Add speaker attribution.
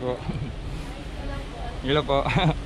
Speaker 1: Po. Hello po.